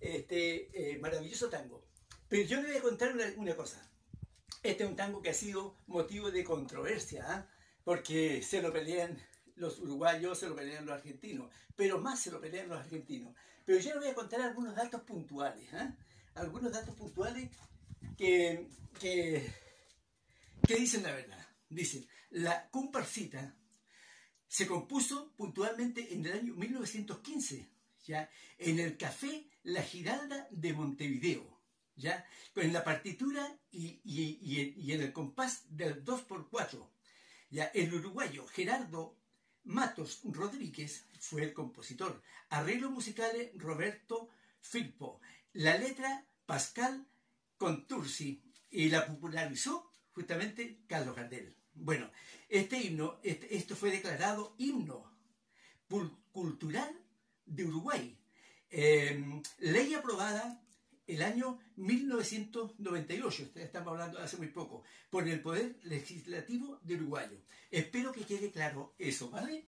este eh, maravilloso tango. Pero yo le voy a contar una, cosa. Este es un tango que ha sido motivo de controversia, ¿ah? porque se lo pelean los uruguayos, se lo pelean los argentinos, pero más se lo pelean los argentinos. Pero yo le voy a contar algunos datos puntuales, ¿ah? algunos datos puntuales que, que, que dicen la verdad. Dicen, la comparsita se compuso puntualmente en el año 1915, en el Café La Giralda de Montevideo, ¿ya? en la partitura y, en el compás del 2x4. ¿ya? El uruguayo Gerardo Matos Rodríguez fue el compositor. Arreglos musicales Roberto Filpo. La letra Pascal Contursi. Y la popularizó justamente Carlos Gardel. Bueno, este himno, este, esto fue declarado himno cultural de Uruguay. Em, ley aprobada el año 1998, estamos hablando hace muy poco, por el Poder Legislativo de Uruguayo. Espero que quede claro eso, ¿vale?